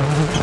Oh,